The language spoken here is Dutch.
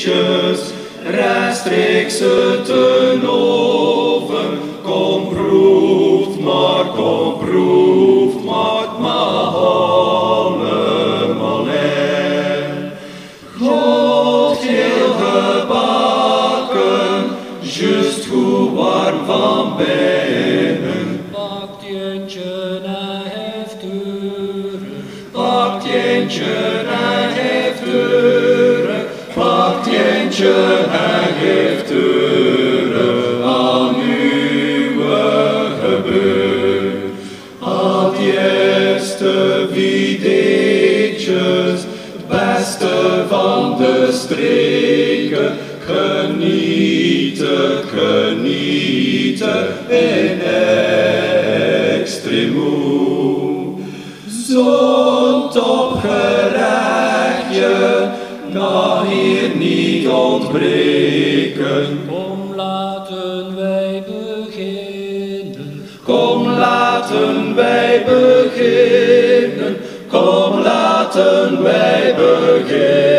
videetjes, rechtstreeks te oven. Kom proef maar, kom proef maar, maar allemaal in. God heel gebakken, juist goed warm van binnen. Pakt jentje en geeft deuren, pakt jentje en geeft deuren aan uw gebeur. Al eerste videetjes, het beste van de streken, genieten, genieten in Zo'n topgerechtje kan hier niet ontbreken. kom laten wij beginnen. Kom laten wij beginnen, kom laten wij beginnen.